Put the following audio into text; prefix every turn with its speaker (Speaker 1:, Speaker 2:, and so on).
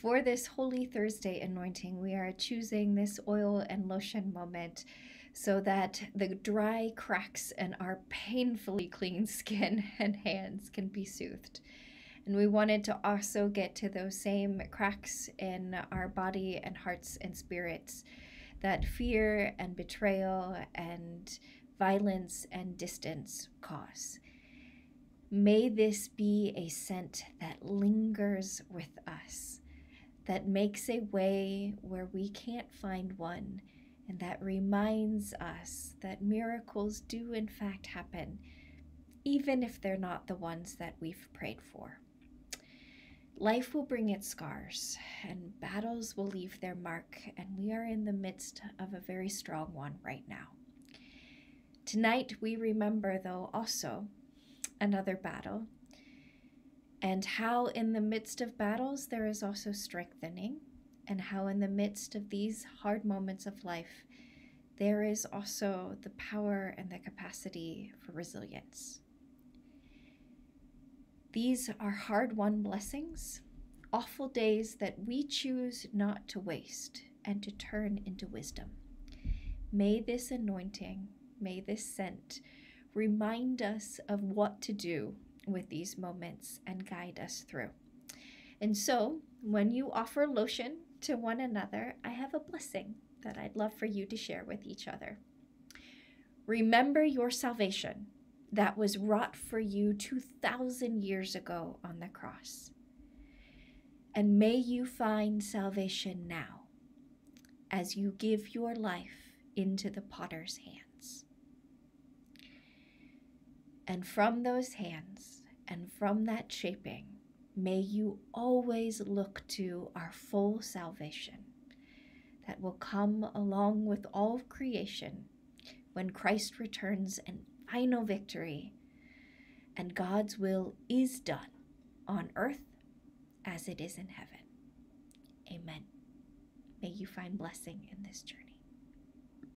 Speaker 1: For this Holy Thursday anointing, we are choosing this oil and lotion moment so that the dry cracks in our painfully clean skin and hands can be soothed. And we wanted to also get to those same cracks in our body and hearts and spirits that fear and betrayal and violence and distance cause. May this be a scent that lingers with us that makes a way where we can't find one, and that reminds us that miracles do in fact happen, even if they're not the ones that we've prayed for. Life will bring its scars, and battles will leave their mark, and we are in the midst of a very strong one right now. Tonight, we remember, though, also another battle and how in the midst of battles there is also strengthening, and how in the midst of these hard moments of life there is also the power and the capacity for resilience. These are hard won blessings, awful days that we choose not to waste and to turn into wisdom. May this anointing, may this scent remind us of what to do with these moments and guide us through. And so, when you offer lotion to one another, I have a blessing that I'd love for you to share with each other. Remember your salvation that was wrought for you 2,000 years ago on the cross. And may you find salvation now as you give your life into the potter's hands. And from those hands and from that shaping, may you always look to our full salvation that will come along with all of creation when Christ returns in final victory and God's will is done on earth as it is in heaven. Amen. May you find blessing in this journey.